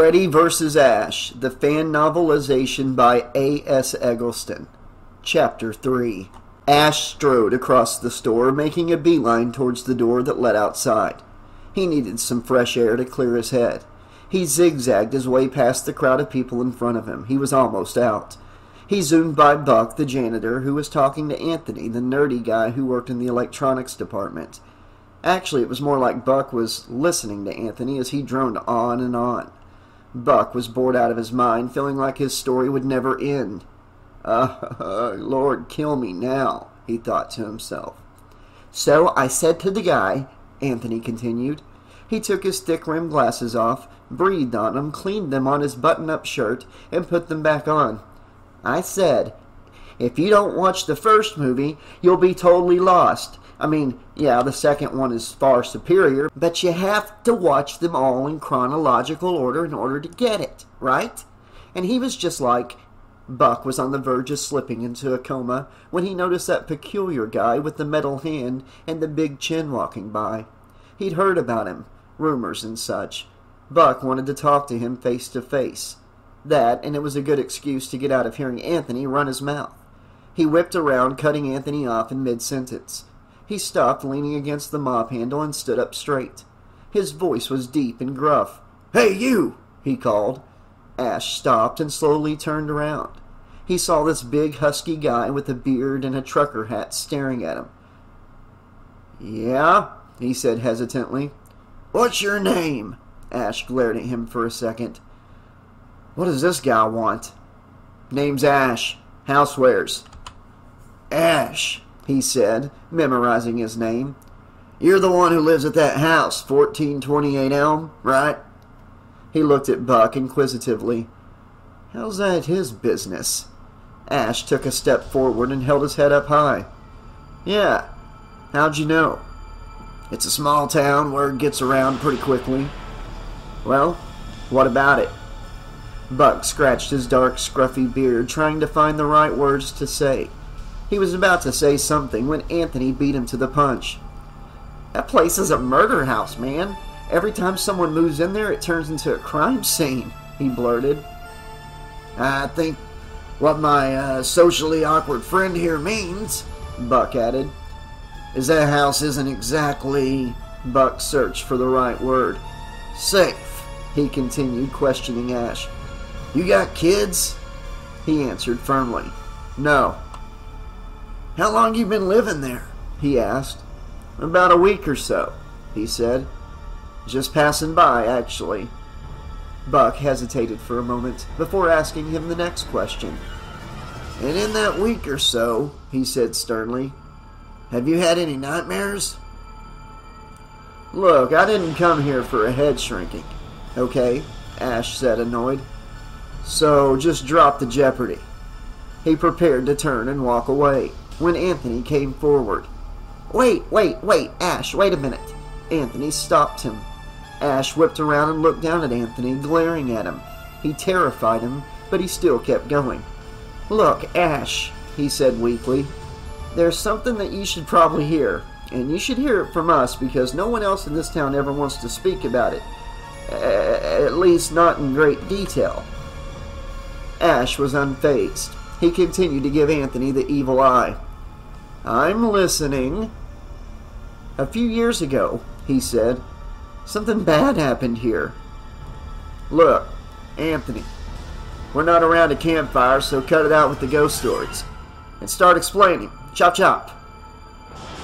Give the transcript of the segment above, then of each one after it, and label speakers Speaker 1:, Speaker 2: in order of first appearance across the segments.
Speaker 1: Freddy vs. Ash, the fan novelization by A.S. Eggleston. Chapter 3 Ash strode across the store, making a beeline towards the door that led outside. He needed some fresh air to clear his head. He zigzagged his way past the crowd of people in front of him. He was almost out. He zoomed by Buck, the janitor, who was talking to Anthony, the nerdy guy who worked in the electronics department. Actually, it was more like Buck was listening to Anthony as he droned on and on. Buck was bored out of his mind, feeling like his story would never end. Uh, Lord, kill me now, he thought to himself. So I said to the guy, Anthony continued. He took his thick rimmed glasses off, breathed on them, cleaned them on his button up shirt, and put them back on. I said, if you don't watch the first movie, you'll be totally lost. I mean, yeah, the second one is far superior, but you have to watch them all in chronological order in order to get it, right? And he was just like, Buck was on the verge of slipping into a coma when he noticed that peculiar guy with the metal hand and the big chin walking by. He'd heard about him, rumors and such. Buck wanted to talk to him face to face. That, and it was a good excuse to get out of hearing Anthony run his mouth. He whipped around, cutting Anthony off in mid sentence. He stopped, leaning against the mop handle, and stood up straight. His voice was deep and gruff. Hey, you! he called. Ash stopped and slowly turned around. He saw this big, husky guy with a beard and a trucker hat staring at him. Yeah, he said hesitantly. What's your name? Ash glared at him for a second. What does this guy want? Name's Ash. Housewares. Ash, he said, memorizing his name. You're the one who lives at that house, 1428 Elm, right? He looked at Buck inquisitively. How's that his business? Ash took a step forward and held his head up high. Yeah. How'd you know? It's a small town, word gets around pretty quickly. Well, what about it? Buck scratched his dark, scruffy beard, trying to find the right words to say. He was about to say something when Anthony beat him to the punch. That place is a murder house, man. Every time someone moves in there, it turns into a crime scene, he blurted. I think what my uh, socially awkward friend here means, Buck added, is that house isn't exactly. Buck searched for the right word. Safe, he continued, questioning Ash. You got kids? He answered firmly. No. How long you been living there? he asked. About a week or so, he said. Just passing by, actually. Buck hesitated for a moment before asking him the next question. And in that week or so, he said sternly, have you had any nightmares? Look, I didn't come here for a head shrinking, okay? Ash said, annoyed. So just drop the jeopardy. He prepared to turn and walk away when Anthony came forward. Wait, wait, wait, Ash, wait a minute. Anthony stopped him. Ash whipped around and looked down at Anthony, glaring at him. He terrified him, but he still kept going. Look, Ash, he said weakly, there's something that you should probably hear, and you should hear it from us because no one else in this town ever wants to speak about it. At least not in great detail. Ash was unfazed. He continued to give Anthony the evil eye. I'm listening. A few years ago, he said, something bad happened here. Look, Anthony, we're not around a campfire, so cut it out with the ghost stories. And start explaining. Chop chop.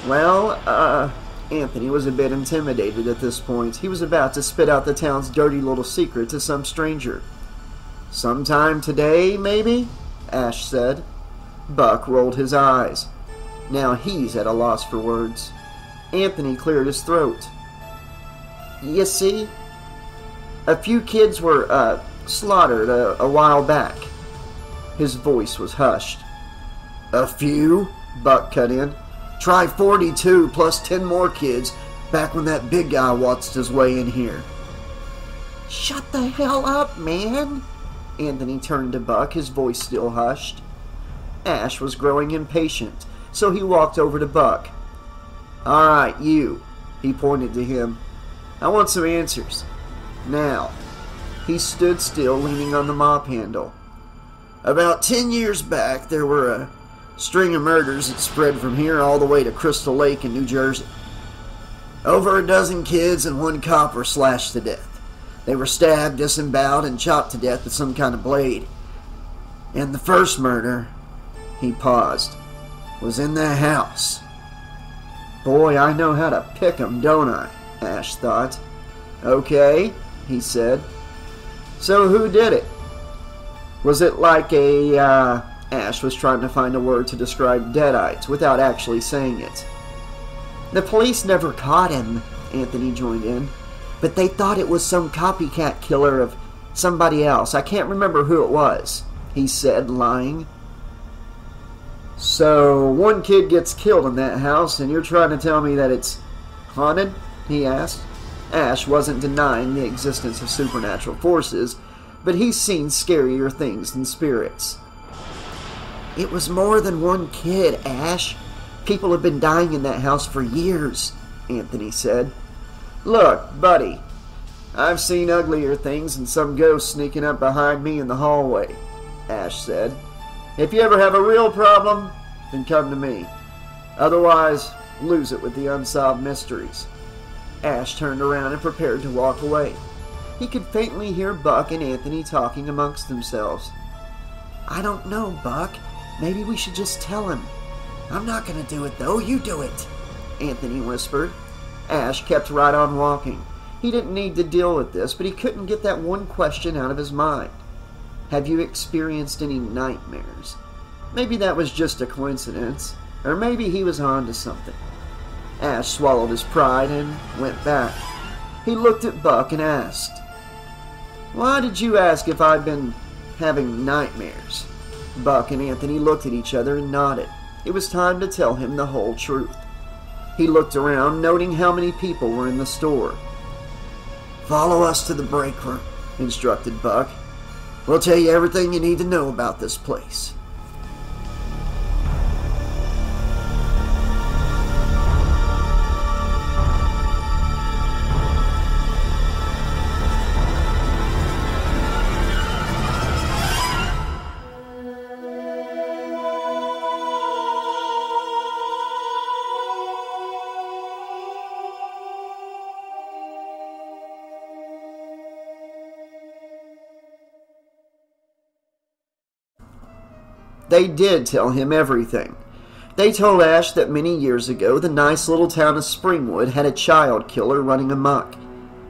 Speaker 1: Well, uh, Anthony was a bit intimidated at this point. He was about to spit out the town's dirty little secret to some stranger. Sometime today, maybe? Ash said. Buck rolled his eyes. Now he's at a loss for words. Anthony cleared his throat. You see, a few kids were, uh, slaughtered a, a while back. His voice was hushed. A few? Buck cut in. Try 42 plus 10 more kids back when that big guy watched his way in here. Shut the hell up, man! Anthony turned to Buck, his voice still hushed. Ash was growing impatient, so he walked over to Buck. All right, you. He pointed to him. I want some answers. Now. He stood still, leaning on the mop handle. About ten years back, there were a string of murders that spread from here all the way to Crystal Lake in New Jersey. Over a dozen kids and one cop were slashed to death. They were stabbed, disemboweled, and chopped to death with some kind of blade. And the first murder, he paused, was in the house. Boy, I know how to pick 'em, don't I? Ash thought. Okay, he said. So who did it? Was it like a, uh, Ash was trying to find a word to describe Deadites without actually saying it. The police never caught him, Anthony joined in, but they thought it was some copycat killer of somebody else. I can't remember who it was, he said, lying. So, one kid gets killed in that house, and you're trying to tell me that it's haunted? he asked. Ash wasn't denying the existence of supernatural forces, but he's seen scarier things than spirits. It was more than one kid, Ash. People have been dying in that house for years, Anthony said. Look, buddy, I've seen uglier things and some ghosts sneaking up behind me in the hallway, Ash said. If you ever have a real problem, then come to me. Otherwise, lose it with the unsolved mysteries. Ash turned around and prepared to walk away. He could faintly hear Buck and Anthony talking amongst themselves. I don't know, Buck. Maybe we should just tell him. I'm not going to do it, though. You do it, Anthony whispered. Ash kept right on walking. He didn't need to deal with this, but he couldn't get that one question out of his mind. Have you experienced any nightmares? Maybe that was just a coincidence, or maybe he was on to something. Ash swallowed his pride and went back. He looked at Buck and asked, Why did you ask if I'd been having nightmares? Buck and Anthony looked at each other and nodded. It was time to tell him the whole truth. He looked around, noting how many people were in the store. Follow us to the break room, instructed Buck. We'll tell you everything you need to know about this place. They did tell him everything. They told Ash that many years ago the nice little town of Springwood had a child killer running amok.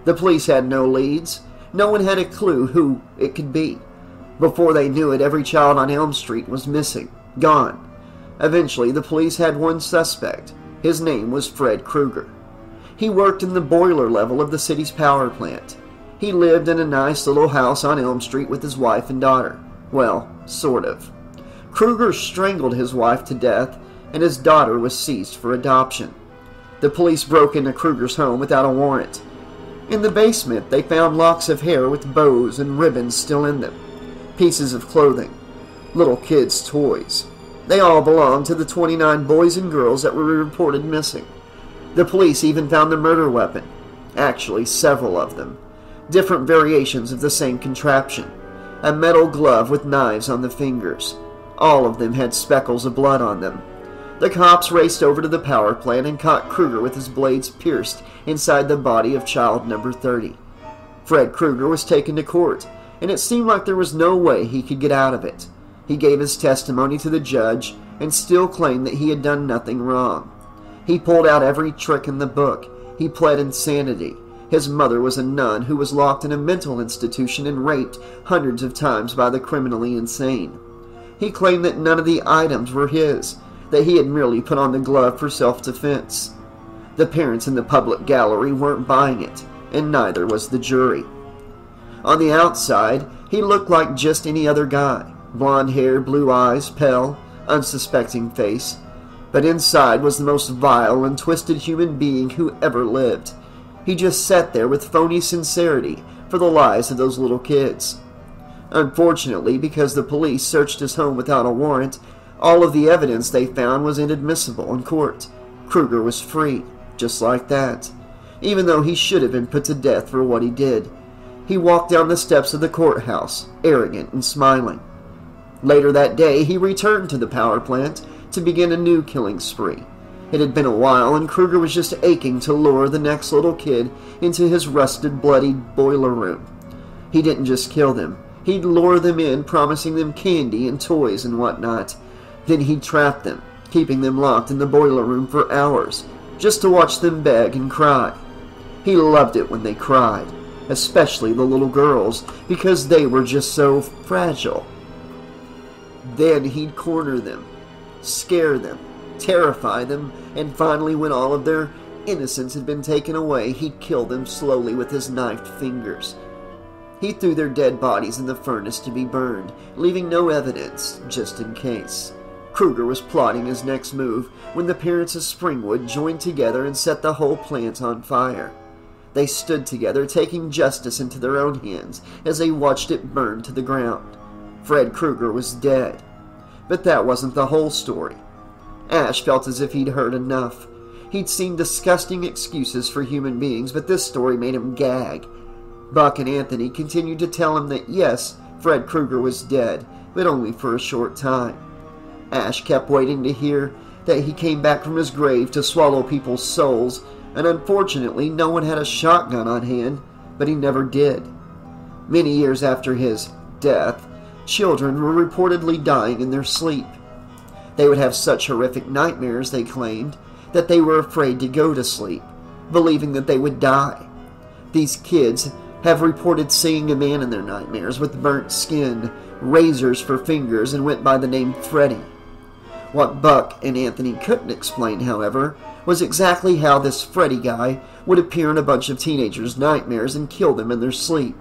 Speaker 1: The police had no leads. No one had a clue who it could be. Before they knew it, every child on Elm Street was missing, gone. Eventually, the police had one suspect. His name was Fred Krueger. He worked in the boiler level of the city's power plant. He lived in a nice little house on Elm Street with his wife and daughter. Well, sort of. Krueger strangled his wife to death, and his daughter was seized for adoption. The police broke into Krueger's home without a warrant. In the basement, they found locks of hair with bows and ribbons still in them, pieces of clothing, little kids' toys. They all belonged to the 29 boys and girls that were reported missing. The police even found the murder weapon. Actually, several of them. Different variations of the same contraption. A metal glove with knives on the fingers. All of them had speckles of blood on them. The cops raced over to the power plant and caught Krueger with his blades pierced inside the body of child number 30. Fred Krueger was taken to court, and it seemed like there was no way he could get out of it. He gave his testimony to the judge and still claimed that he had done nothing wrong. He pulled out every trick in the book. He pled insanity. His mother was a nun who was locked in a mental institution and raped hundreds of times by the criminally insane. He claimed that none of the items were his, that he had merely put on the glove for self defense. The parents in the public gallery weren't buying it, and neither was the jury. On the outside, he looked like just any other guy blond hair, blue eyes, pale, unsuspecting face. But inside was the most vile and twisted human being who ever lived. He just sat there with phony sincerity for the lives of those little kids. Unfortunately, because the police searched his home without a warrant, all of the evidence they found was inadmissible in court. Krueger was free, just like that, even though he should have been put to death for what he did. He walked down the steps of the courthouse, arrogant and smiling. Later that day, he returned to the power plant to begin a new killing spree. It had been a while, and Krueger was just aching to lure the next little kid into his rusted, bloody boiler room. He didn't just kill them. He'd lure them in, promising them candy and toys and whatnot. Then he'd trap them, keeping them locked in the boiler room for hours, just to watch them beg and cry. He loved it when they cried, especially the little girls, because they were just so fragile. Then he'd corner them, scare them, terrify them, and finally, when all of their innocence had been taken away, he'd kill them slowly with his knifed fingers. He threw their dead bodies in the furnace to be burned, leaving no evidence, just in case. Krueger was plotting his next move when the parents of Springwood joined together and set the whole plant on fire. They stood together, taking justice into their own hands as they watched it burn to the ground. Fred Krueger was dead. But that wasn't the whole story. Ash felt as if he'd heard enough. He'd seen disgusting excuses for human beings, but this story made him gag. Buck and Anthony continued to tell him that yes, Fred Krueger was dead, but only for a short time. Ash kept waiting to hear that he came back from his grave to swallow people's souls, and unfortunately, no one had a shotgun on hand, but he never did. Many years after his death, children were reportedly dying in their sleep. They would have such horrific nightmares, they claimed, that they were afraid to go to sleep, believing that they would die. These kids have reported seeing a man in their nightmares with burnt skin, razors for fingers, and went by the name Freddy. What Buck and Anthony couldn't explain, however, was exactly how this Freddy guy would appear in a bunch of teenagers' nightmares and kill them in their sleep.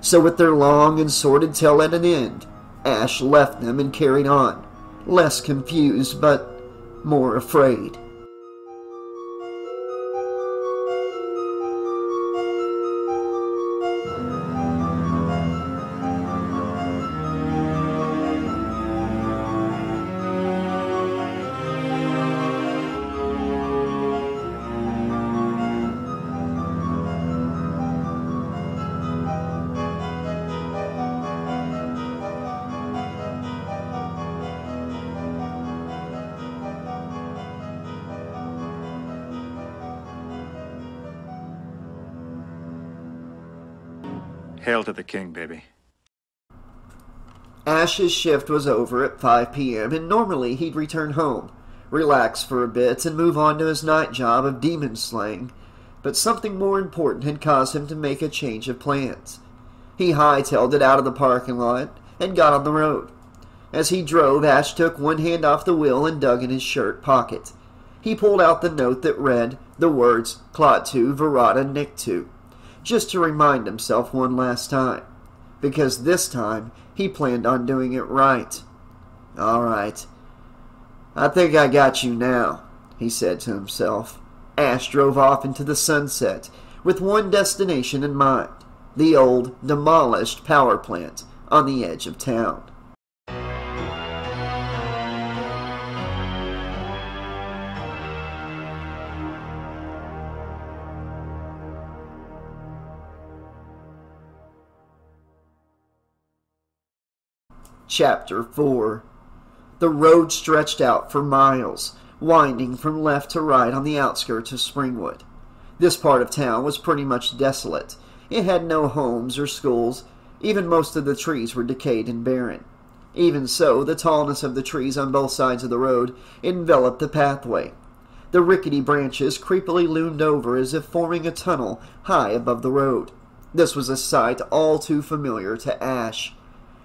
Speaker 1: So, with their long and sordid tale at an end, Ash left them and carried on less confused, but more afraid.
Speaker 2: To the king, baby.
Speaker 1: Ash's shift was over at 5 p.m., and normally he'd return home, relax for a bit, and move on to his night job of demon slaying. But something more important had caused him to make a change of plans. He hightailed it out of the parking lot and got on the road. As he drove, Ash took one hand off the wheel and dug in his shirt pocket. He pulled out the note that read the words Klaatu Verada Nikto just to remind himself one last time, because this time he planned on doing it right. All right. I think I got you now, he said to himself. Ash drove off into the sunset with one destination in mind the old, demolished power plant on the edge of town. Chapter 4 The road stretched out for miles, winding from left to right on the outskirts of Springwood. This part of town was pretty much desolate. It had no homes or schools. Even most of the trees were decayed and barren. Even so, the tallness of the trees on both sides of the road enveloped the pathway. The rickety branches creepily loomed over as if forming a tunnel high above the road. This was a sight all too familiar to Ash.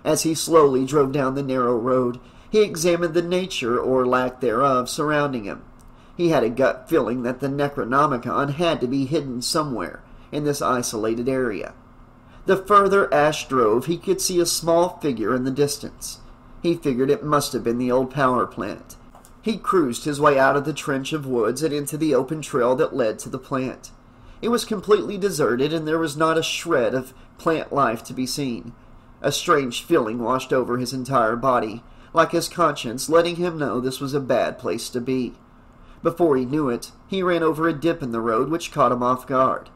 Speaker 1: As he slowly drove down the narrow road, he examined the nature, or lack thereof, surrounding him. He had a gut feeling that the Necronomicon had to be hidden somewhere in this isolated area. The further Ash drove, he could see a small figure in the distance. He figured it must have been the old power plant. He cruised his way out of the trench of woods and into the open trail that led to the plant. It was completely deserted, and there was not a shred of plant life to be seen. A strange feeling washed over his entire body, like his conscience letting him know this was a bad place to be. Before he knew it, he ran over a dip in the road which caught him off guard.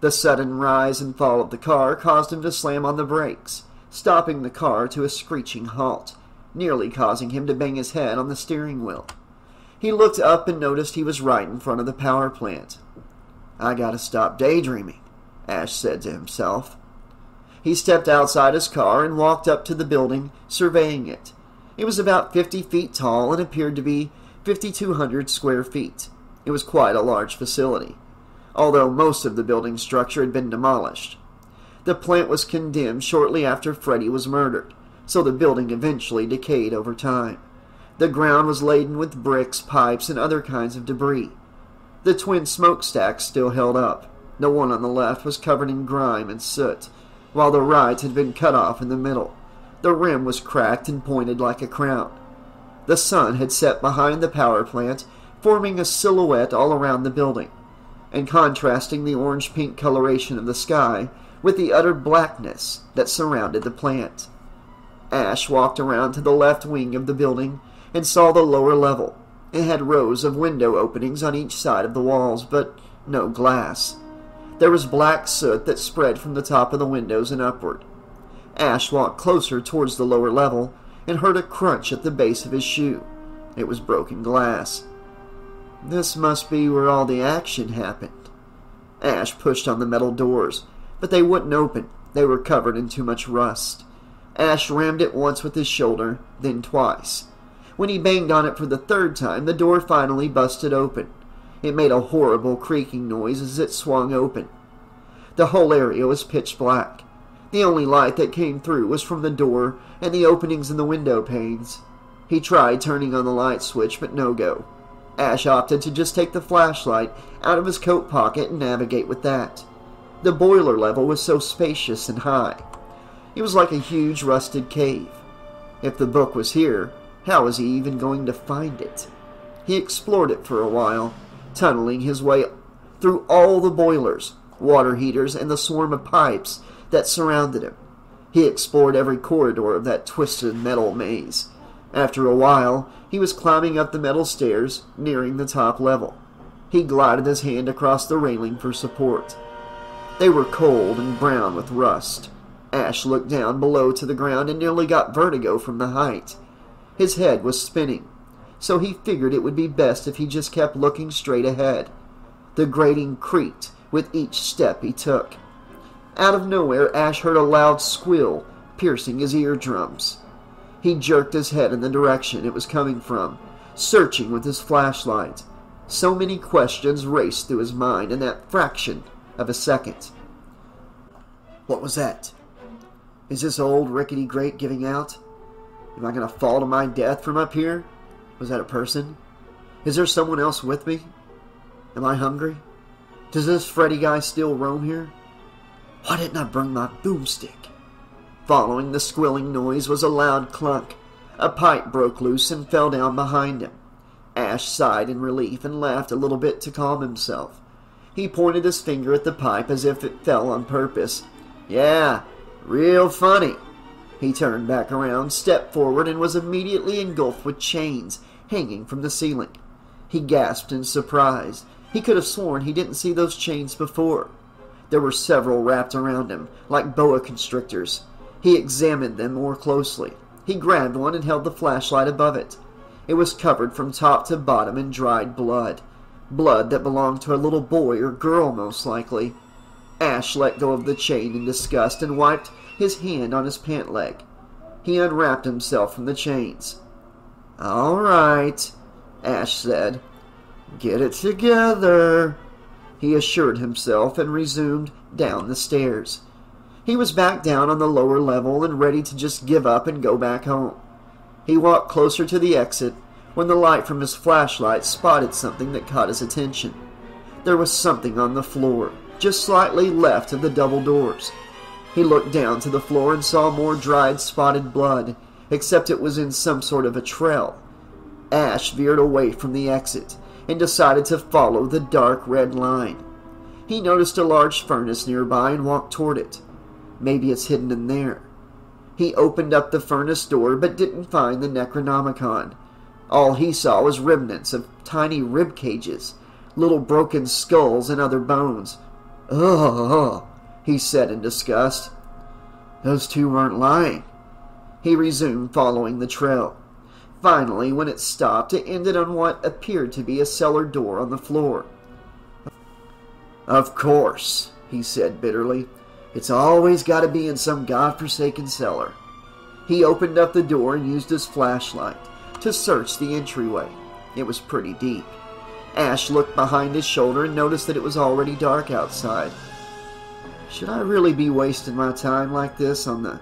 Speaker 1: The sudden rise and fall of the car caused him to slam on the brakes, stopping the car to a screeching halt, nearly causing him to bang his head on the steering wheel. He looked up and noticed he was right in front of the power plant. I gotta stop daydreaming, Ash said to himself. He stepped outside his car and walked up to the building, surveying it. It was about 50 feet tall and appeared to be 5,200 square feet. It was quite a large facility, although most of the building structure had been demolished. The plant was condemned shortly after Freddy was murdered, so the building eventually decayed over time. The ground was laden with bricks, pipes, and other kinds of debris. The twin smokestacks still held up. The one on the left was covered in grime and soot, while the right had been cut off in the middle. The rim was cracked and pointed like a crown. The sun had set behind the power plant, forming a silhouette all around the building, and contrasting the orange-pink coloration of the sky with the utter blackness that surrounded the plant. Ash walked around to the left wing of the building and saw the lower level. It had rows of window openings on each side of the walls, but no glass. There was black soot that spread from the top of the windows and upward. Ash walked closer towards the lower level and heard a crunch at the base of his shoe. It was broken glass. This must be where all the action happened. Ash pushed on the metal doors, but they wouldn't open. They were covered in too much rust. Ash rammed it once with his shoulder, then twice. When he banged on it for the third time, the door finally busted open. It made a horrible creaking noise as it swung open. The whole area was pitch black. The only light that came through was from the door and the openings in the window panes. He tried turning on the light switch, but no go. Ash opted to just take the flashlight out of his coat pocket and navigate with that. The boiler level was so spacious and high. It was like a huge rusted cave. If the book was here, how was he even going to find it? He explored it for a while, tunneling his way through all the boilers, water heaters, and the swarm of pipes that surrounded him. He explored every corridor of that twisted metal maze. After a while, he was climbing up the metal stairs, nearing the top level. He glided his hand across the railing for support. They were cold and brown with rust. Ash looked down below to the ground and nearly got vertigo from the height. His head was spinning, so he figured it would be best if he just kept looking straight ahead. The grating creaked with each step he took. Out of nowhere, Ash heard a loud squeal, piercing his eardrums. He jerked his head in the direction it was coming from, searching with his flashlight. So many questions raced through his mind in that fraction of a second. What was that? Is this old rickety grate giving out? Am I going to fall to my death from up here? Was that a person? Is there someone else with me? Am I hungry? Does this Freddy guy still roam here? Why didn't I bring my boomstick? Following the squilling noise was a loud clunk. A pipe broke loose and fell down behind him. Ash sighed in relief and laughed a little bit to calm himself. He pointed his finger at the pipe as if it fell on purpose. Yeah, real funny. He turned back around, stepped forward, and was immediately engulfed with chains hanging from the ceiling. He gasped in surprise. He could have sworn he didn't see those chains before. There were several wrapped around him, like boa constrictors. He examined them more closely. He grabbed one and held the flashlight above it. It was covered from top to bottom in dried blood. Blood that belonged to a little boy or girl, most likely. Ash let go of the chain in disgust and wiped his hand on his pant leg. He unwrapped himself from the chains. All right, Ash said. Get it together, he assured himself and resumed down the stairs. He was back down on the lower level and ready to just give up and go back home. He walked closer to the exit when the light from his flashlight spotted something that caught his attention. There was something on the floor, just slightly left of the double doors. He looked down to the floor and saw more dried spotted blood, except it was in some sort of a trail. Ash veered away from the exit and decided to follow the dark red line. He noticed a large furnace nearby and walked toward it. Maybe it's hidden in there. He opened up the furnace door but didn't find the Necronomicon. All he saw was remnants of tiny rib cages, little broken skulls and other bones. Ugh, he said in disgust. Those two weren't lying. He resumed following the trail. Finally, when it stopped, it ended on what appeared to be a cellar door on the floor. Of course, he said bitterly. It's always got to be in some god-forsaken cellar. He opened up the door and used his flashlight to search the entryway. It was pretty deep. Ash looked behind his shoulder and noticed that it was already dark outside. Should I really be wasting my time like this on the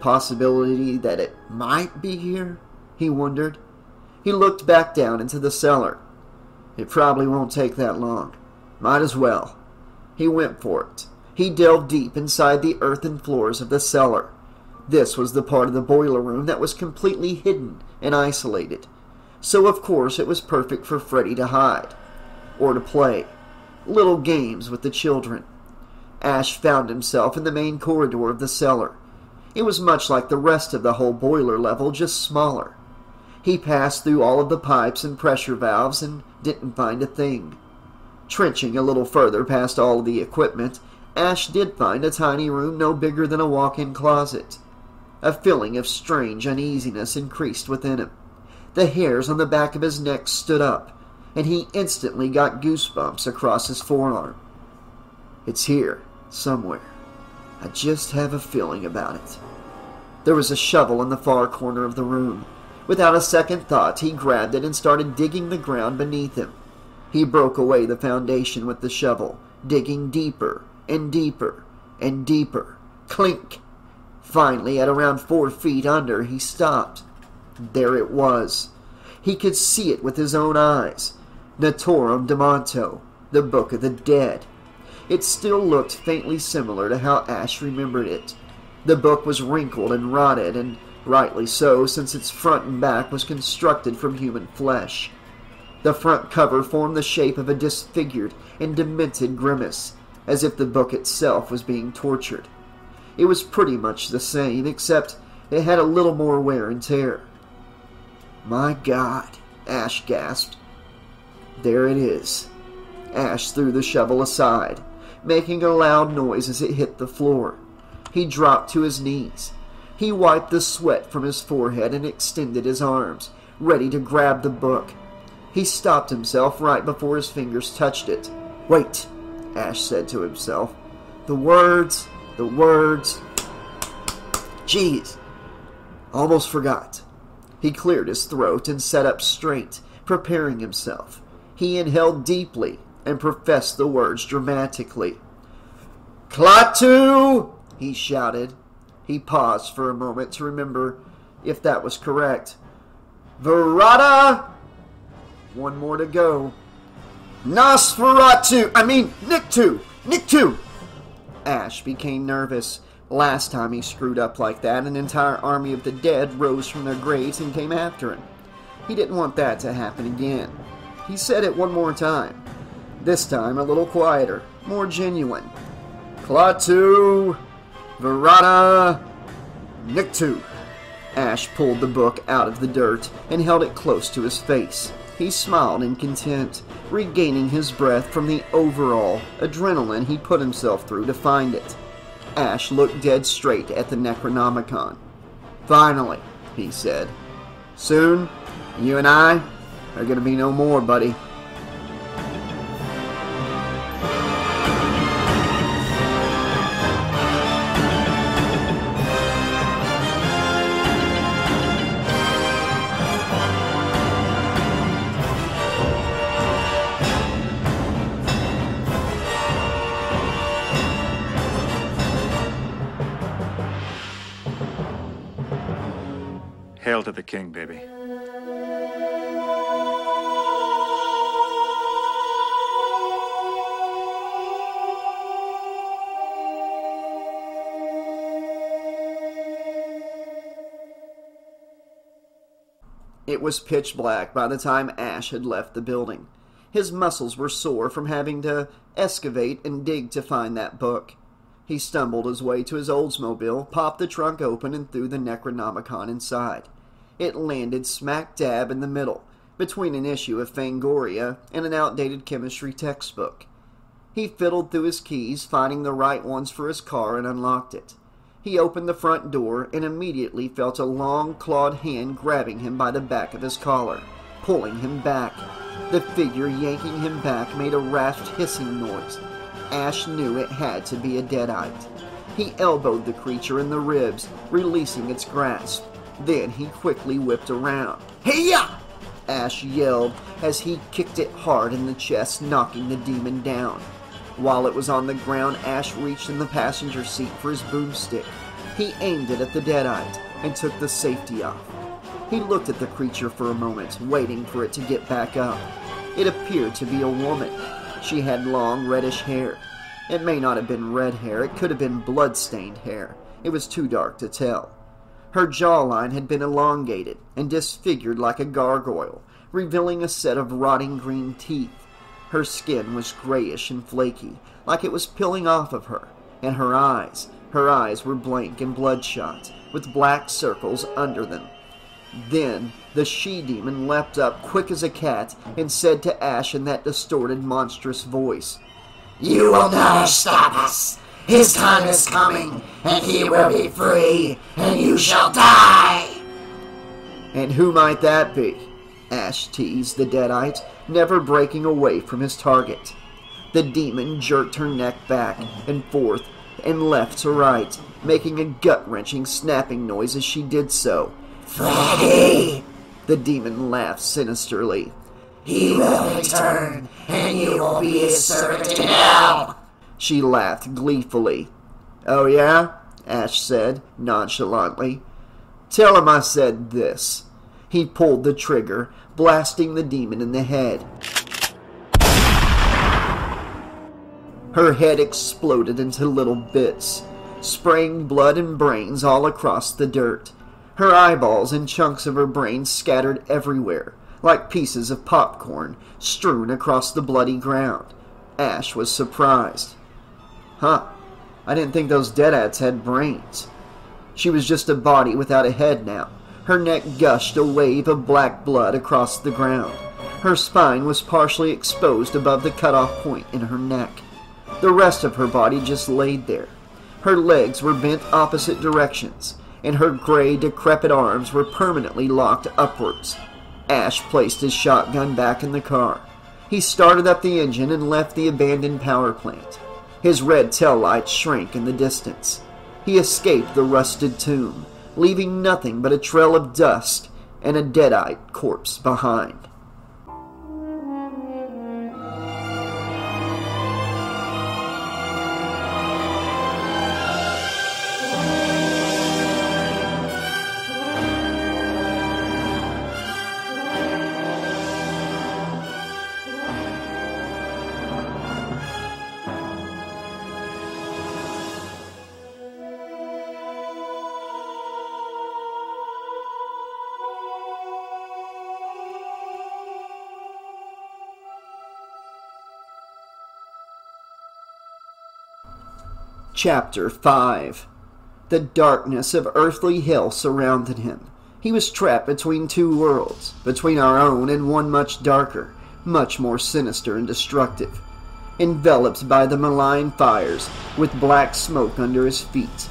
Speaker 1: possibility that it might be here? He wondered. He looked back down into the cellar. It probably won't take that long. Might as well. He went for it. He delved deep inside the earthen floors of the cellar. This was the part of the boiler room that was completely hidden and isolated. So, of course, it was perfect for Freddy to hide. Or to play. Little games with the children. Ash found himself in the main corridor of the cellar. It was much like the rest of the whole boiler level, just smaller. He passed through all of the pipes and pressure valves and didn't find a thing. Trenching a little further past all of the equipment, Ash did find a tiny room no bigger than a walk-in closet. A feeling of strange uneasiness increased within him. The hairs on the back of his neck stood up, and he instantly got goosebumps across his forearm. It's here, somewhere. I just have a feeling about it. There was a shovel in the far corner of the room. Without a second thought, he grabbed it and started digging the ground beneath him. He broke away the foundation with the shovel, digging deeper and deeper and deeper. Clink! Finally, at around four feet under, he stopped. There it was. He could see it with his own eyes. Naturom Demonto, the Book of the Dead. It still looked faintly similar to how Ash remembered it. The book was wrinkled and rotted, and rightly so, since its front and back was constructed from human flesh. The front cover formed the shape of a disfigured and demented grimace, as if the book itself was being tortured. It was pretty much the same, except it had a little more wear and tear. My God, Ash gasped. There it is. Ash threw the shovel aside, making a loud noise as it hit the floor. He dropped to his knees. He wiped the sweat from his forehead and extended his arms, ready to grab the book. He stopped himself right before his fingers touched it. Wait, Ash said to himself. The words, the words. Jeez, almost forgot. He cleared his throat and sat up straight, preparing himself. He inhaled deeply and professed the words dramatically. Klaatu! he shouted. He paused for a moment to remember if that was correct. Verada! One more to go. Nosferatu! I mean, Nikto! Nikto! Ash became nervous. Last time he screwed up like that, an entire army of the dead rose from their graves and came after him. He didn't want that to happen again. He said it one more time. This time a little quieter, more genuine. Klaatu! Verada! Nikto! Ash pulled the book out of the dirt and held it close to his face. He smiled in content, regaining his breath from the overall adrenaline he put himself through to find it. Ash looked dead straight at the Necronomicon. Finally, he said. Soon, you and I are going to be no more, buddy.
Speaker 2: Hail to the king, baby.
Speaker 1: It was pitch black by the time Ash had left the building. His muscles were sore from having to excavate and dig to find that book. He stumbled his way to his Oldsmobile, popped the trunk open, and threw the Necronomicon inside. It landed smack dab in the middle, between an issue of Fangoria and an outdated chemistry textbook. He fiddled through his keys, finding the right ones for his car, and unlocked it. He opened the front door and immediately felt a long clawed hand grabbing him by the back of his collar, pulling him back. The figure yanking him back made a rasped hissing noise. Ash knew it had to be a deadite. He elbowed the creature in the ribs, releasing its grasp. Then he quickly whipped around. Hiya! Ash yelled as he kicked it hard in the chest, knocking the demon down. While it was on the ground, Ash reached in the passenger seat for his boomstick. He aimed it at the deadite and took the safety off. He looked at the creature for a moment, waiting for it to get back up. It appeared to be a woman. She had long reddish hair. It may not have been red hair, it could have been blood-stained hair. It was too dark to tell. Her jawline had been elongated and disfigured like a gargoyle, revealing a set of rotting green teeth. Her skin was grayish and flaky, like it was peeling off of her, and her eyes, her eyes were blank and bloodshot, with black circles under them. Then the she-demon leapt up quick as a cat and said to Ash in that distorted, monstrous voice,
Speaker 3: You will never stop us. His time is coming, and he will be free, and you shall die.
Speaker 1: And who might that be? Ash teased the deadite, never breaking away from his target. The demon jerked her neck back and forth and left to right, making a gut-wrenching snapping noise as she did so.
Speaker 3: Freddy,
Speaker 1: The demon laughed sinisterly.
Speaker 3: he will return, and you will be his servant in hell.
Speaker 1: She laughed gleefully. Oh, yeah? Ash said, nonchalantly. Tell him I said this. He pulled the trigger, blasting the demon in the head. Her head exploded into little bits, spraying blood and brains all across the dirt. Her eyeballs and chunks of her brain scattered everywhere, like pieces of popcorn strewn across the bloody ground. Ash was surprised. Huh, I didn't think those deadites had brains. She was just a body without a head now. Her neck gushed a wave of black blood across the ground. Her spine was partially exposed above the cutoff point in her neck. The rest of her body just laid there. Her legs were bent opposite directions, and her gray, decrepit arms were permanently locked upwards. Ash placed his shotgun back in the car. He started up the engine and left the abandoned power plant. His red tail lights shrank in the distance. He escaped the rusted tomb, leaving nothing but a trail of dust and a deadite corpse behind. Chapter 5 The darkness of earthly hell surrounded him. He was trapped between two worlds, between our own and one much darker, much more sinister and destructive. Enveloped by the malign fires, with black smoke under his feet,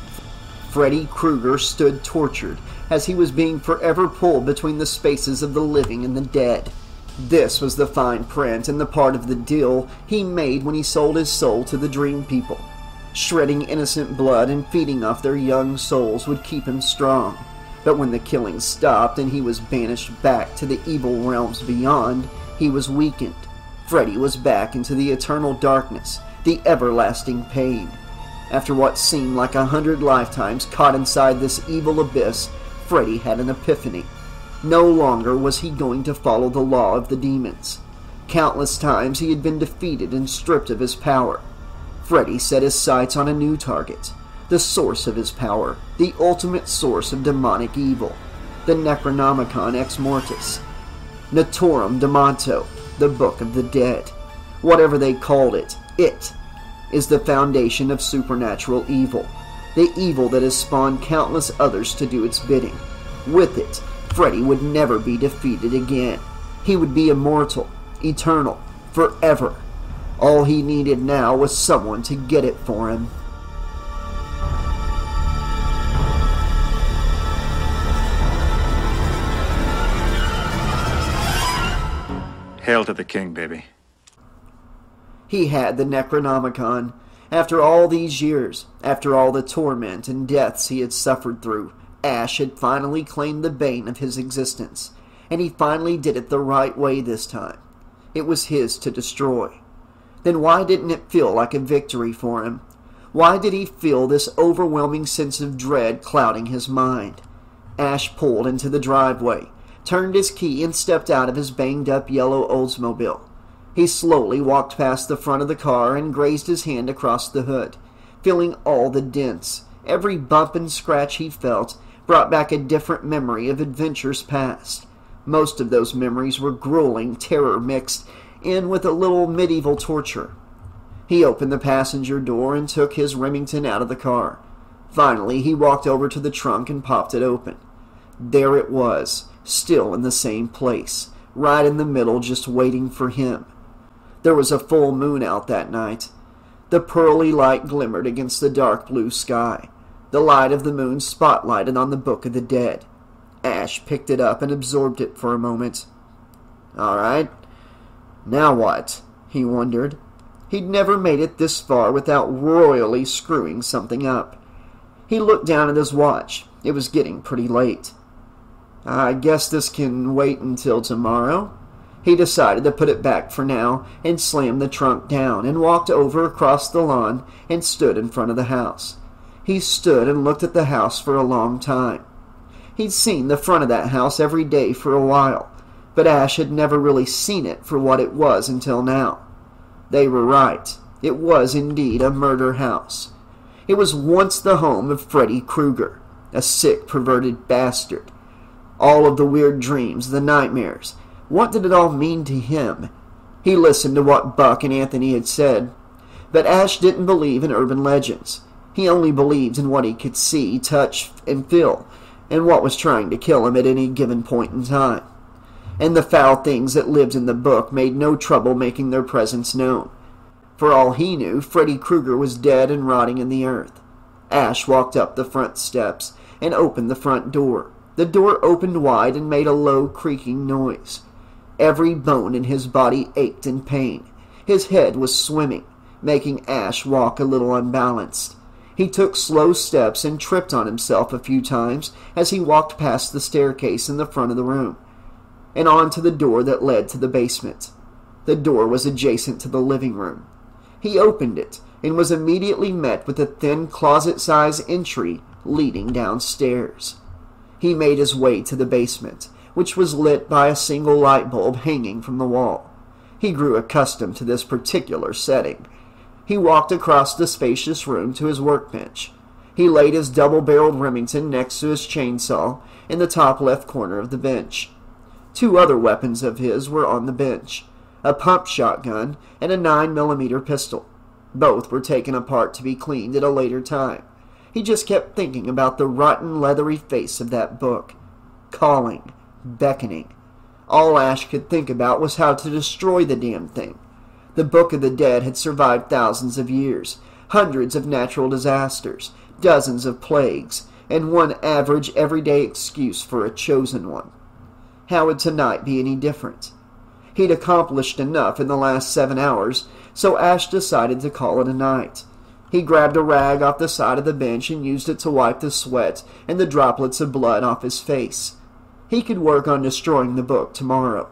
Speaker 1: Freddy Krueger stood tortured as he was being forever pulled between the spaces of the living and the dead. This was the fine print and the part of the deal he made when he sold his soul to the Dream People. Shredding innocent blood and feeding off their young souls would keep him strong. But when the killing stopped and he was banished back to the evil realms beyond, he was weakened. Freddy was back into the eternal darkness, the everlasting pain. After what seemed like a hundred lifetimes caught inside this evil abyss, Freddy had an epiphany. No longer was he going to follow the law of the demons. Countless times he had been defeated and stripped of his power. Freddy set his sights on a new target, the source of his power, the ultimate source of demonic evil, the Necronomicon Ex Mortis, Naturom Demonto, the Book of the Dead. Whatever they called it, it is the foundation of supernatural evil, the evil that has spawned countless others to do its bidding. With it, Freddy would never be defeated again. He would be immortal, eternal, forever. All he needed now was someone to get it for him.
Speaker 2: Hail to the king, baby.
Speaker 1: He had the Necronomicon. After all these years, after all the torment and deaths he had suffered through, Ash had finally claimed the bane of his existence, and he finally did it the right way this time. It was his to destroy. Then why didn't it feel like a victory for him? Why did he feel this overwhelming sense of dread clouding his mind? Ash pulled into the driveway, turned his key, and stepped out of his banged up yellow Oldsmobile. He slowly walked past the front of the car and grazed his hand across the hood, feeling all the dents. Every bump and scratch he felt brought back a different memory of adventures past. Most of those memories were grueling terror mixed in with a little medieval torture. He opened the passenger door and took his Remington out of the car. Finally, he walked over to the trunk and popped it open. There it was, still in the same place, right in the middle, just waiting for him. There was a full moon out that night. The pearly light glimmered against the dark blue sky. The light of the moon spotlighted on the Book of the Dead. Ash picked it up and absorbed it for a moment. All right. Now what? He wondered. He'd never made it this far without royally screwing something up. He looked down at his watch. It was getting pretty late. I guess this can wait until tomorrow. He decided to put it back for now and slammed the trunk down and walked over across the lawn and stood in front of the house. He stood and looked at the house for a long time. He'd seen the front of that house every day for a while, but Ash had never really seen it for what it was until now. They were right. It was indeed a murder house. It was once the home of Freddy Krueger, a sick, perverted bastard. All of the weird dreams, the nightmares, what did it all mean to him? He listened to what Buck and Anthony had said, but Ash didn't believe in urban legends. He only believed in what he could see, touch, and feel, and what was trying to kill him at any given point in time. And the foul things that lived in the book made no trouble making their presence known. For all he knew, Freddy Krueger was dead and rotting in the earth. Ash walked up the front steps and opened the front door. The door opened wide and made a low, creaking noise. Every bone in his body ached in pain. His head was swimming, making Ash walk a little unbalanced. He took slow steps and tripped on himself a few times as he walked past the staircase in the front of the room and on to the door that led to the basement. The door was adjacent to the living room. He opened it and was immediately met with a thin closet sized entry leading downstairs. He made his way to the basement, which was lit by a single light bulb hanging from the wall. He grew accustomed to this particular setting he walked across the spacious room to his workbench. He laid his double-barreled Remington next to his chainsaw in the top left corner of the bench. Two other weapons of his were on the bench, a pump shotgun and a 9mm pistol. Both were taken apart to be cleaned at a later time. He just kept thinking about the rotten leathery face of that book. Calling, beckoning. All Ash could think about was how to destroy the damn thing. The Book of the Dead had survived thousands of years, hundreds of natural disasters, dozens of plagues, and one average everyday excuse for a chosen one. How would tonight be any different? He'd accomplished enough in the last seven hours, so Ash decided to call it a night. He grabbed a rag off the side of the bench and used it to wipe the sweat and the droplets of blood off his face. He could work on destroying the book tomorrow.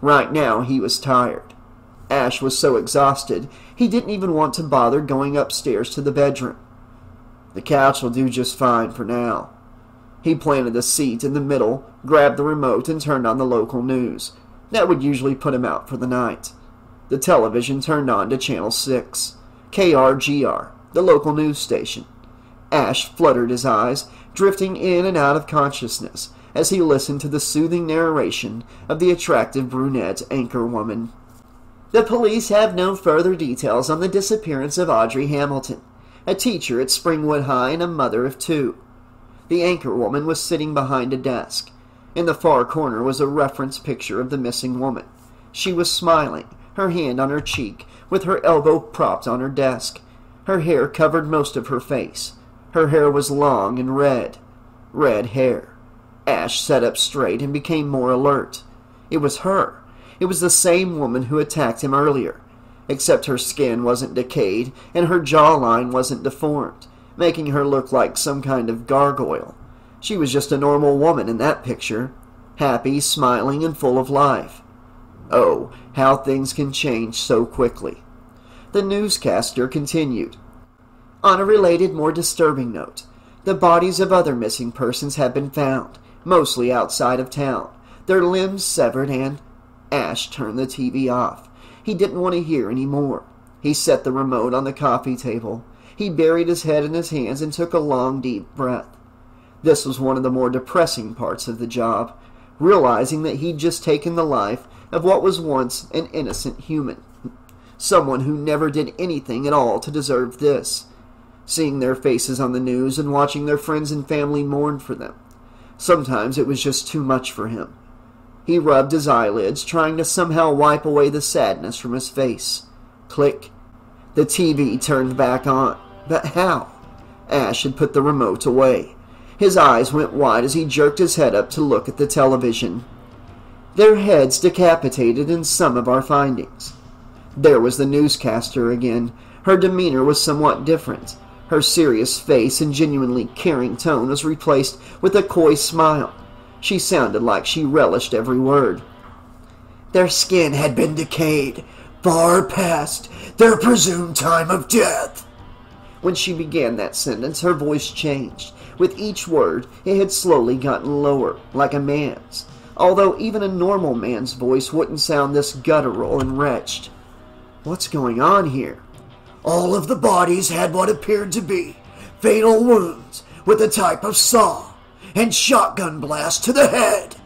Speaker 1: Right now he was tired. Ash was so exhausted, he didn't even want to bother going upstairs to the bedroom. The couch will do just fine for now. He planted a seat in the middle, grabbed the remote, and turned on the local news. That would usually put him out for the night. The television turned on to Channel 6, KRGR, the local news station. Ash fluttered his eyes, drifting in and out of consciousness as he listened to the soothing narration of the attractive brunette anchor woman. The police have no further details on the disappearance of Audrey Hamilton, a teacher at Springwood High and a mother of two. The anchor woman was sitting behind a desk. In the far corner was a reference picture of the missing woman. She was smiling, her hand on her cheek, with her elbow propped on her desk. Her hair covered most of her face. Her hair was long and red. Red hair. Ash sat up straight and became more alert. It was her. It was the same woman who attacked him earlier, except her skin wasn't decayed and her jawline wasn't deformed, making her look like some kind of gargoyle. She was just a normal woman in that picture, happy, smiling, and full of life. Oh, how things can change so quickly. The newscaster continued. On a related, more disturbing note, the bodies of other missing persons have been found, mostly outside of town, their limbs severed, and Ash turned the TV off. He didn't want to hear any more. He set the remote on the coffee table. He buried his head in his hands and took a long, deep breath. This was one of the more depressing parts of the job, realizing that he'd just taken the life of what was once an innocent human. Someone who never did anything at all to deserve this. Seeing their faces on the news and watching their friends and family mourn for them. Sometimes it was just too much for him. He rubbed his eyelids, trying to somehow wipe away the sadness from his face. Click. The TV turned back on. But how? Ash had put the remote away. His eyes went wide as he jerked his head up to look at the television. Their heads decapitated in some of our findings. There was the newscaster again. Her demeanor was somewhat different. Her serious face and genuinely caring tone was replaced with a coy smile. She sounded like she relished every word.
Speaker 3: Their skin had been decayed, far past their presumed time of death.
Speaker 1: When she began that sentence, her voice changed. With each word, it had slowly gotten lower, like a man's, although even a normal man's voice wouldn't sound this guttural and wretched. What's going on here?
Speaker 3: All of the bodies had what appeared to be fatal wounds with a type of saw and shotgun blast to the head.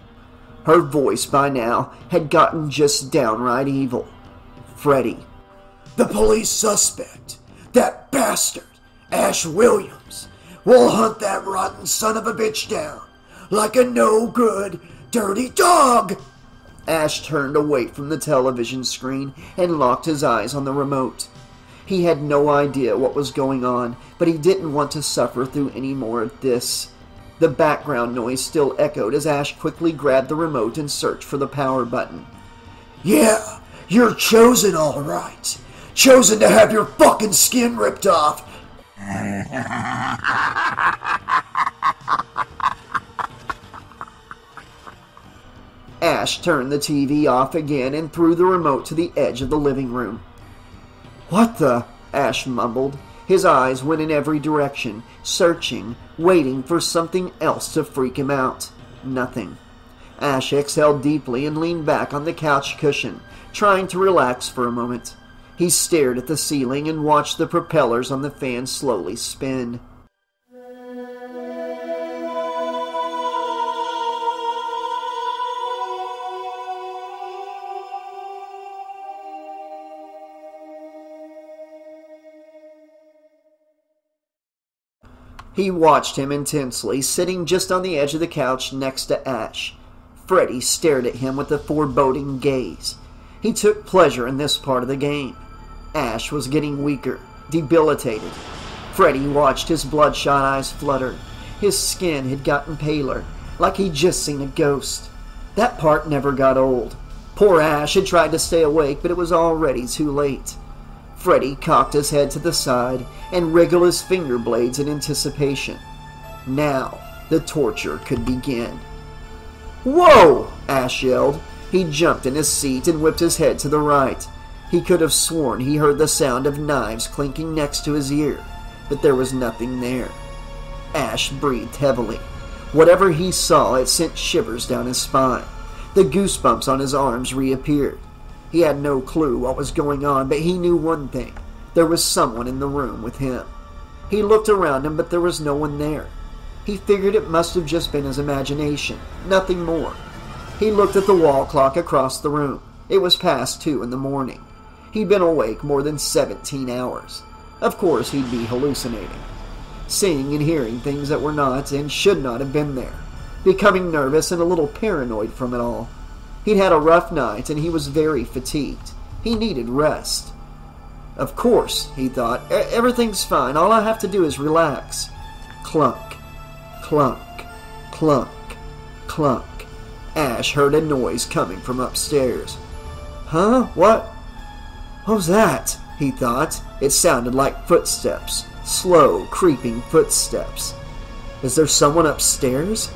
Speaker 1: Her voice by now had gotten just downright evil. Freddy.
Speaker 3: The police suspect, that bastard, Ash Williams, will hunt that rotten son of a bitch down like a no good, dirty dog.
Speaker 1: Ash turned away from the television screen and locked his eyes on the remote. He had no idea what was going on, but he didn't want to suffer through any more of this. The background noise still echoed as Ash quickly grabbed the remote and searched for the power button.
Speaker 3: Yeah, you're chosen all right. Chosen to have your fucking skin ripped off.
Speaker 1: Ash turned the TV off again and threw the remote to the edge of the living room. What the? Ash mumbled. His eyes went in every direction, searching, waiting for something else to freak him out. Nothing. Ash exhaled deeply and leaned back on the couch cushion, trying to relax for a moment. He stared at the ceiling and watched the propellers on the fan slowly spin. He watched him intensely, sitting just on the edge of the couch next to Ash. Freddy stared at him with a foreboding gaze. He took pleasure in this part of the game. Ash was getting weaker, debilitated. Freddy watched his bloodshot eyes flutter. His skin had gotten paler, like he'd just seen a ghost. That part never got old. Poor Ash had tried to stay awake, but it was already too late. Freddy cocked his head to the side and wriggled his finger blades in anticipation. Now the torture could begin. Whoa! Ash yelled. He jumped in his seat and whipped his head to the right. He could have sworn he heard the sound of knives clinking next to his ear, but there was nothing there. Ash breathed heavily. Whatever he saw, it sent shivers down his spine. The goosebumps on his arms reappeared. He had no clue what was going on, but he knew one thing. There was someone in the room with him. He looked around him, but there was no one there. He figured it must have just been his imagination, nothing more. He looked at the wall clock across the room. It was past two in the morning. He'd been awake more than 17 hours. Of course, he'd be hallucinating. Seeing and hearing things that were not and should not have been there. Becoming nervous and a little paranoid from it all. He'd had a rough night and he was very fatigued. He needed rest. Of course, he thought. "E- Everything's fine. All I have to do is relax. Clunk, clunk, clunk, clunk. Ash heard a noise coming from upstairs. Huh? What? What was that? He thought. It sounded like footsteps. Slow, creeping footsteps. Is there someone upstairs?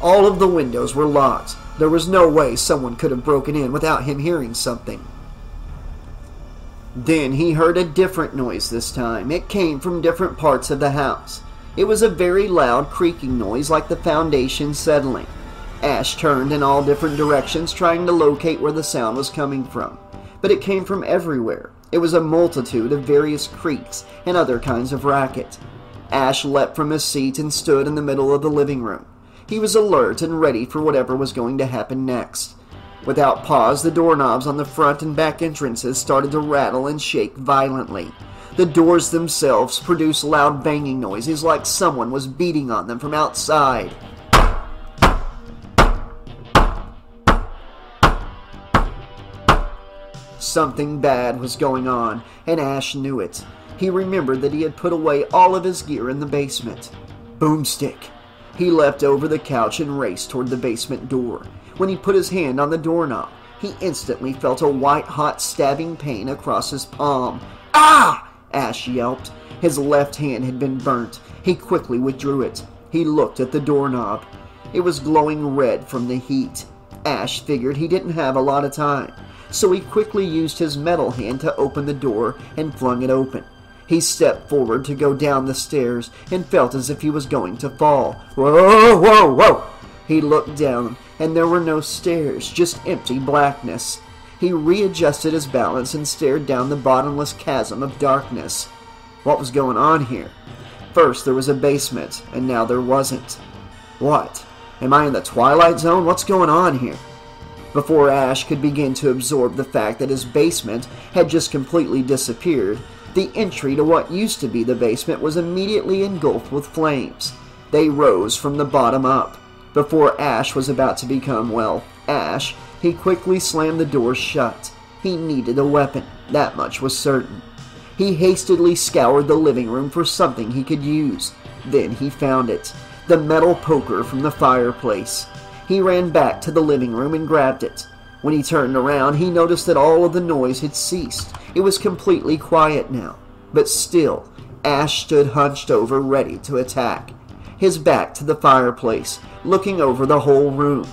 Speaker 1: All of the windows were locked. There was no way someone could have broken in without him hearing something. Then he heard a different noise this time. It came from different parts of the house. It was a very loud creaking noise like the foundation settling. Ash turned in all different directions trying to locate where the sound was coming from. But it came from everywhere. It was a multitude of various creaks and other kinds of racket. Ash leapt from his seat and stood in the middle of the living room. He was alert and ready for whatever was going to happen next. Without pause, the doorknobs on the front and back entrances started to rattle and shake violently. The doors themselves produced loud banging noises like someone was beating on them from outside. Something bad was going on, and Ash knew it. He remembered that he had put away all of his gear in the basement. Boomstick. He leapt over the couch and raced toward the basement door. When he put his hand on the doorknob, he instantly felt a white hot stabbing pain across his palm. Ah! Ash yelped. His left hand had been burnt. He quickly withdrew it. He looked at the doorknob. It was glowing red from the heat. Ash figured he didn't have a lot of time, so he quickly used his metal hand to open the door and flung it open. He stepped forward to go down the stairs and felt as if he was going to fall. Whoa, whoa, whoa! He looked down, and there were no stairs, just empty blackness. He readjusted his balance and stared down the bottomless chasm of darkness. What was going on here? First there was a basement, and now there wasn't. What? Am I in the Twilight Zone? What's going on here? Before Ash could begin to absorb the fact that his basement had just completely disappeared, the entry to what used to be the basement was immediately engulfed with flames. They rose from the bottom up. Before Ash was about to become, well, Ash, he quickly slammed the door shut. He needed a weapon, that much was certain. He hastily scoured the living room for something he could use. Then he found it the metal poker from the fireplace. He ran back to the living room and grabbed it. When he turned around, he noticed that all of the noise had ceased. It was completely quiet now. But still, Ash stood hunched over, ready to attack. His back to the fireplace, looking over the whole room.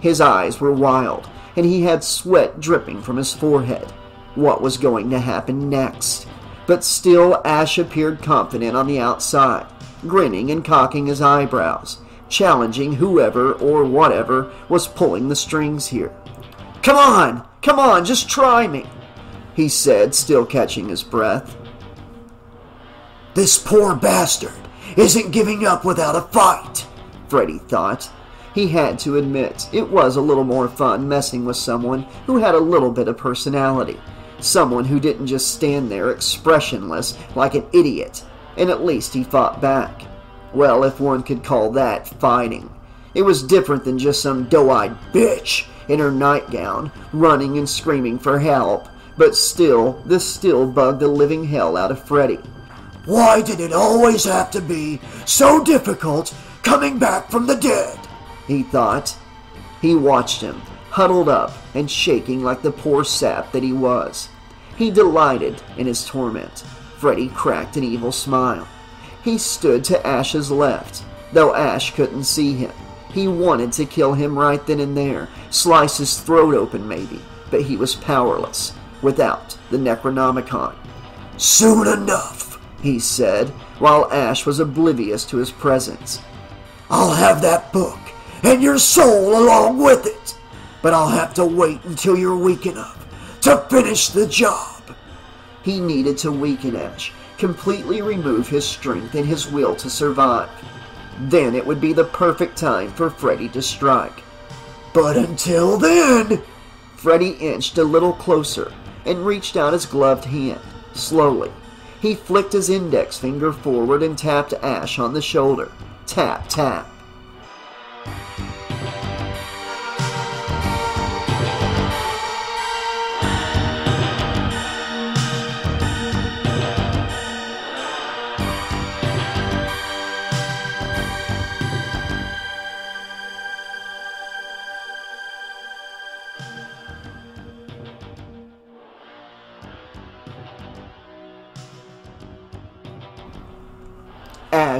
Speaker 1: His eyes were wild, and he had sweat dripping from his forehead. What was going to happen next? But still, Ash appeared confident on the outside, grinning and cocking his eyebrows, challenging whoever or whatever was pulling the strings here. Come on! Come on, just try me! He said, still catching his breath.
Speaker 3: This poor bastard isn't giving up without a fight.
Speaker 1: Freddy thought. He had to admit, it was a little more fun messing with someone who had a little bit of personality. Someone who didn't just stand there expressionless like an idiot. And at least he fought back. Well, if one could call that fighting. It was different than just some doe-eyed bitch in her nightgown, running and screaming for help. But still, this still bugged the living hell out of Freddy.
Speaker 3: Why did it always have to be so difficult coming back from the dead?
Speaker 1: he thought. He watched him, huddled up and shaking like the poor sap that he was. He delighted in his torment. Freddy cracked an evil smile. He stood to Ash's left, though Ash couldn't see him. He wanted to kill him right then and there, slice his throat open maybe, but he was powerless without the Necronomicon.
Speaker 3: Soon enough,
Speaker 1: He said, while Ash was oblivious to his presence.
Speaker 3: I'll have that book and your soul along with it. But I'll have to wait until you're weak enough to finish the job.
Speaker 1: He needed to weaken Ash, completely remove his strength and his will to survive. Then it would be the perfect time for Freddy to strike.
Speaker 3: But until then,
Speaker 1: Freddy inched a little closer and reached out his gloved hand. Slowly, he flicked his index finger forward and tapped Ash on the shoulder. Tap, tap.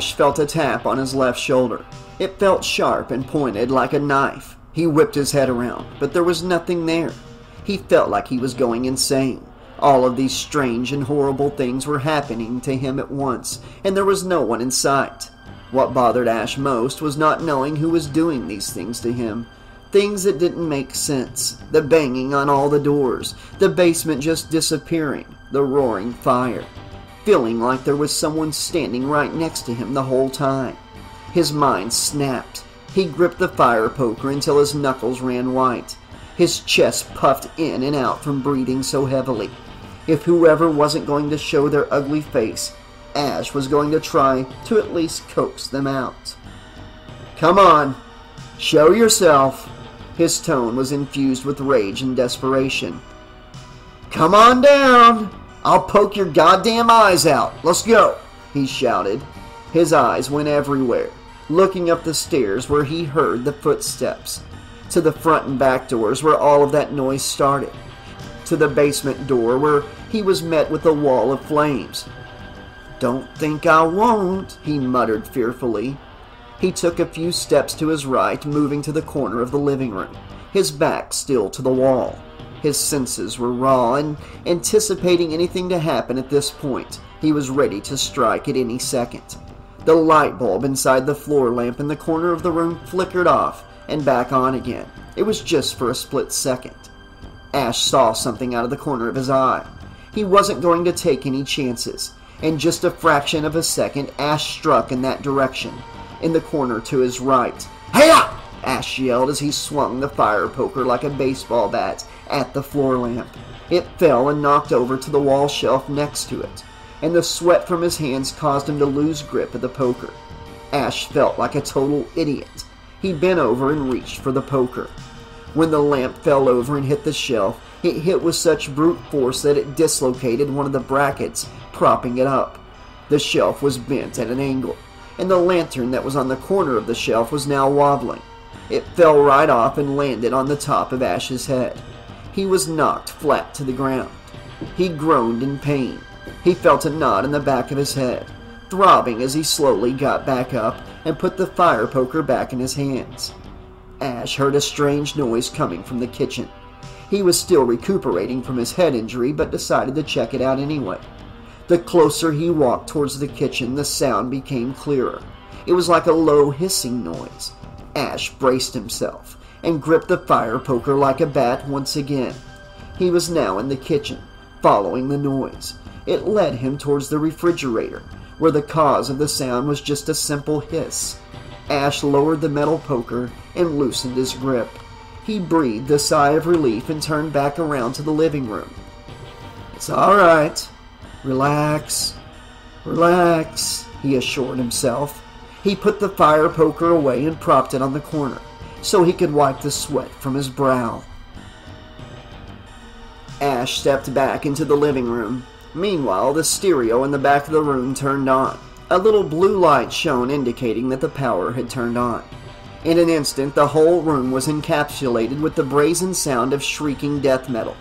Speaker 1: Ash felt a tap on his left shoulder. It felt sharp and pointed like a knife. He whipped his head around, but there was nothing there. He felt like he was going insane. All of these strange and horrible things were happening to him at once, and there was no one in sight. What bothered Ash most was not knowing who was doing these things to him. Things that didn't make sense. The banging on all the doors, the basement just disappearing, the roaring fire. Feeling like there was someone standing right next to him the whole time. His mind snapped. He gripped the fire poker until his knuckles ran white. His chest puffed in and out from breathing so heavily. If whoever wasn't going to show their ugly face, Ash was going to try to at least coax them out. Come on, show yourself. His tone was infused with rage and desperation. Come on down. I'll poke your goddamn eyes out. Let's go, he shouted. His eyes went everywhere, looking up the stairs where he heard the footsteps, to the front and back doors where all of that noise started, to the basement door where he was met with a wall of flames. Don't think I won't, he muttered fearfully. He took a few steps to his right, moving to the corner of the living room, his back still to the wall. His senses were raw, and anticipating anything to happen at this point, he was ready to strike at any second. The light bulb inside the floor lamp in the corner of the room flickered off and back on again. It was just for a split second. Ash saw something out of the corner of his eye. He wasn't going to take any chances. In just a fraction of a second, Ash struck in that direction, in the corner to his right. Hey-ya! Ash yelled as he swung the fire poker like a baseball bat at the floor lamp. It fell and knocked over to the wall shelf next to it, and the sweat from his hands caused him to lose grip of the poker. Ash felt like a total idiot. He bent over and reached for the poker. When the lamp fell over and hit the shelf, it hit with such brute force that it dislocated one of the brackets propping it up. The shelf was bent at an angle, and the lantern that was on the corner of the shelf was now wobbling. It fell right off and landed on the top of Ash's head. He was knocked flat to the ground. He groaned in pain. He felt a knot in the back of his head, throbbing as he slowly got back up and put the fire poker back in his hands. Ash heard a strange noise coming from the kitchen. He was still recuperating from his head injury, but decided to check it out anyway. The closer he walked towards the kitchen, the sound became clearer. It was like a low hissing noise. Ash braced himself and gripped the fire poker like a bat once again. He was now in the kitchen, following the noise. It led him towards the refrigerator, where the cause of the sound was just a simple hiss. Ash lowered the metal poker and loosened his grip. He breathed a sigh of relief and turned back around to the living room. It's all right. Relax. Relax, he assured himself. He put the fire poker away and propped it on the corner so he could wipe the sweat from his brow. Ash stepped back into the living room. Meanwhile, the stereo in the back of the room turned on. A little blue light shone indicating that the power had turned on. In an instant, the whole room was encapsulated with the brazen sound of shrieking death metal.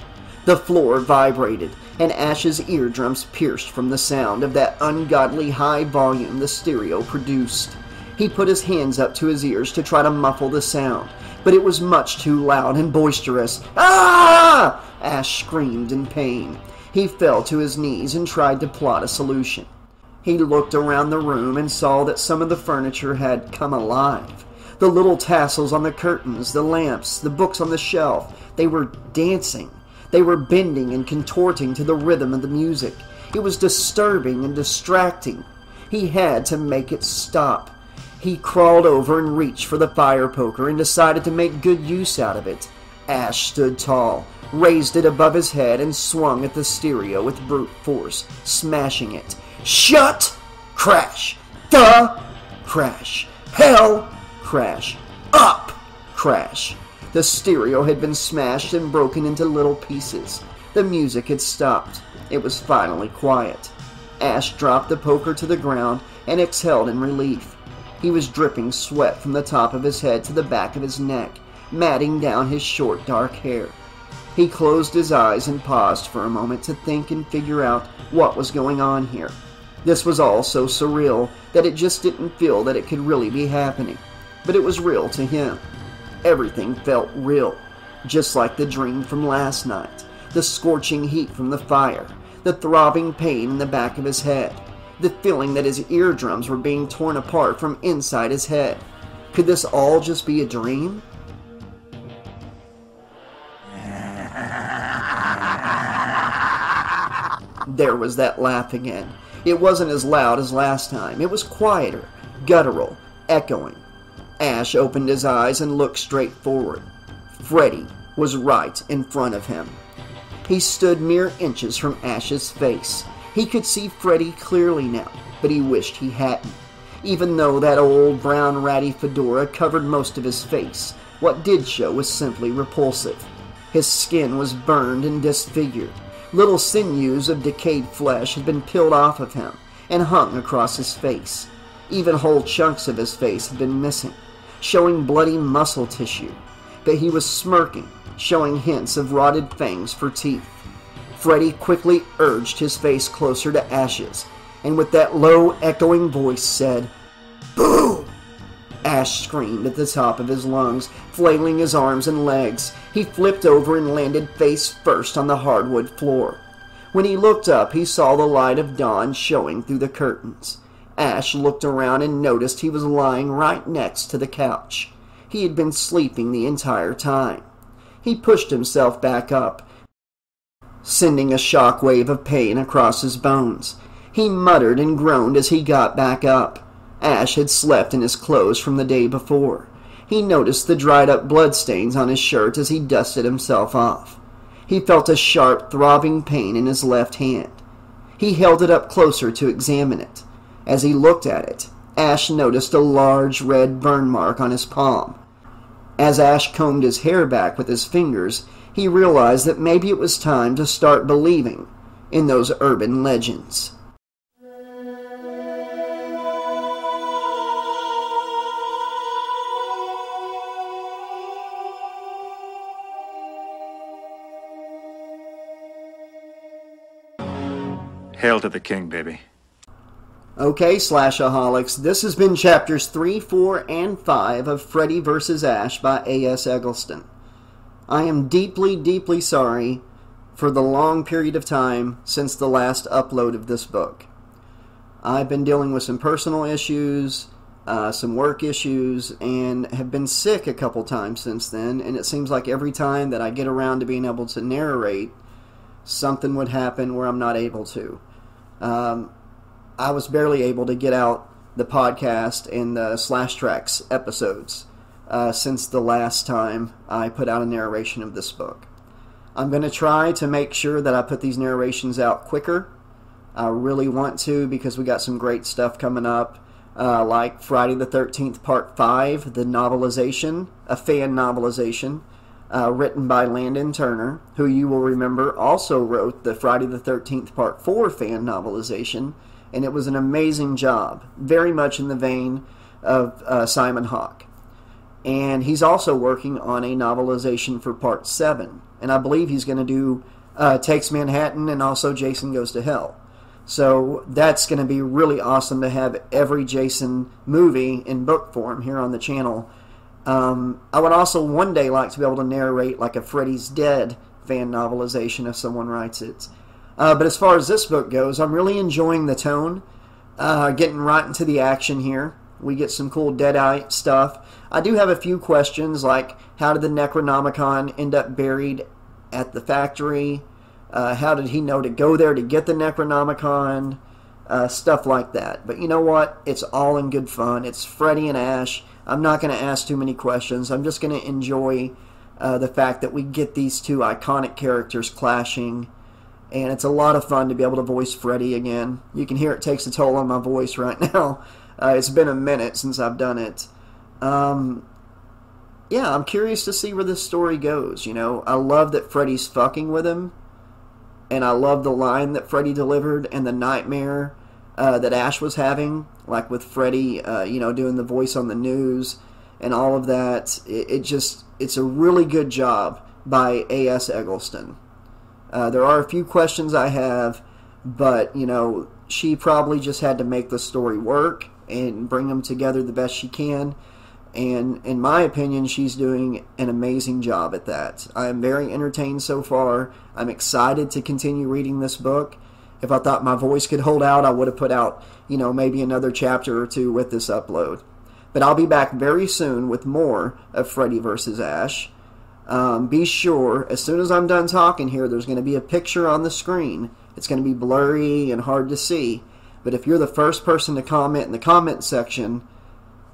Speaker 1: The floor vibrated, and Ash's eardrums pierced from the sound of that ungodly high volume the stereo produced. He put his hands up to his ears to try to muffle the sound, but it was much too loud and boisterous. Ah! Ash screamed in pain. He fell to his knees and tried to plot a solution. He looked around the room and saw that some of the furniture had come alive. The little tassels on the curtains, the lamps, the books on the shelf, they were dancing. They were bending and contorting to the rhythm of the music. It was disturbing and distracting. He had to make it stop. He crawled over and reached for the fire poker and decided to make good use out of it. Ash stood tall, raised it above his head, and swung at the stereo with brute force, smashing it. Shut! Crash! The! Crash! Hell! Crash! Up! Crash! The stereo had been smashed and broken into little pieces. The music had stopped. It was finally quiet. Ash dropped the poker to the ground and exhaled in relief. He was dripping sweat from the top of his head to the back of his neck, matting down his short dark hair. He closed his eyes and paused for a moment to think and figure out what was going on here. This was all so surreal that it just didn't feel that it could really be happening. But it was real to him. Everything felt real, just like the dream from last night, the scorching heat from the fire, the throbbing pain in the back of his head, the feeling that his eardrums were being torn apart from inside his head. Could this all just be a dream? There was that laugh again. It wasn't as loud as last time. It was quieter, guttural, echoing. Ash opened his eyes and looked straight forward. Freddy was right in front of him. He stood mere inches from Ash's face. He could see Freddy clearly now, but he wished he hadn't. Even though that old brown ratty fedora covered most of his face, what did show was simply repulsive. His skin was burned and disfigured. Little sinews of decayed flesh had been peeled off of him and hung across his face. Even whole chunks of his face had been missing, showing bloody muscle tissue. But he was smirking, showing hints of rotted fangs for teeth. Freddy quickly urged his face closer to Ash's, and with that low, echoing voice said,
Speaker 3: Boom!
Speaker 1: Ash screamed at the top of his lungs, flailing his arms and legs. He flipped over and landed face first on the hardwood floor. When he looked up, he saw the light of dawn showing through the curtains. Ash looked around and noticed he was lying right next to the couch. He had been sleeping the entire time. He pushed himself back up, sending a shock wave of pain across his bones. He muttered and groaned as he got back up. Ash had slept in his clothes from the day before. He noticed the dried up bloodstains on his shirt as he dusted himself off. He felt a sharp, throbbing pain in his left hand. He held it up closer to examine it. As he looked at it, Ash noticed a large red burn mark on his palm. As Ash combed his hair back with his fingers, he realized that maybe it was time to start believing in those urban legends.
Speaker 2: Hail to the king, baby.
Speaker 1: Okay, Slashaholics, this has been chapters 3, 4, and 5 of Freddy vs. Ash by A.S. Eggleston. I am deeply, deeply sorry for the long period of time since the last upload of this book. I've been dealing with some personal issues, uh, some work issues, and have been sick a couple times since then, and it seems like every time that I get around to being able to narrate, something would happen where I'm not able to. Um, I was barely able to get out the podcast and the Slash Trax episodes uh, since the last time I put out a narration of this book. I'm going to try to make sure that I put these narrations out quicker. I really want to because we got some great stuff coming up, uh, like Friday the 13th, Part 5, the novelization, a fan novelization. Uh, written by Landon Turner, who you will remember also wrote the Friday the 13th Part 4 fan novelization, and it was an amazing job, very much in the vein of uh, Simon Hawke. And he's also working on a novelization for Part 7, and I believe he's going to do uh, Takes Manhattan and also Jason Goes to Hell. So that's going to be really awesome to have every Jason movie in book form here on the channel. Um, I would also one day like to be able to narrate like a Freddy's Dead fan novelization if someone writes it. Uh, but as far as this book goes, I'm really enjoying the tone, uh, getting right into the action here. We get some cool Deadite stuff. I do have a few questions like how did the Necronomicon end up buried at the factory? Uh, how did he know to go there to get the Necronomicon? Uh, stuff like that. But you know what? It's all in good fun. It's Freddy and Ash. I'm not going to ask too many questions. I'm just going to enjoy uh, the fact that we get these two iconic characters clashing. And it's a lot of fun to be able to voice Freddy again. You can hear it takes a toll on my voice right now. Uh, it's been a minute since I've done it. Um, yeah, I'm curious to see where this story goes. You know, I love that Freddy's fucking with him. And I love the line that Freddy delivered and the nightmare uh, that Ash was having, like with Freddy, uh, you know, doing the voice on the news and all of that. It, it just, it's a really good job by A.S. Eggleston. Uh, there are a few questions I have, but, you know, she probably just had to make the story work and bring them together the best she can. And in my opinion, she's doing an amazing job at that. I am very entertained so far. I'm excited to continue reading this book. If I thought my voice could hold out, I would have put out, you know, maybe another chapter or two with this upload. But I'll be back very soon with more of Freddy vs. Ash. Um, be sure, as soon as I'm done talking here, there's going to be a picture on the screen. It's going to be blurry and hard to see. But if you're the first person to comment in the comment section,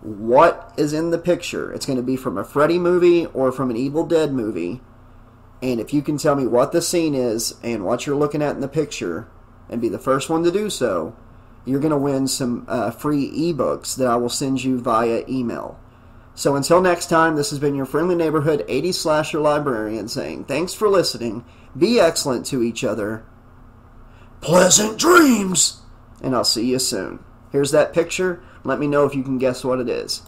Speaker 1: what is in the picture? It's going to be from a Freddy movie or from an Evil Dead movie. And if you can tell me what the scene is and what you're looking at in the picture, and be the first one to do so, you're going to win some uh, free ebooks that I will send you via email. So until next time, this has been your friendly neighborhood 80 slasher librarian saying thanks for listening, be excellent to each other,
Speaker 3: Pleasant dreams!
Speaker 1: and I'll see you soon. Here's that picture. Let me know if you can guess what it is.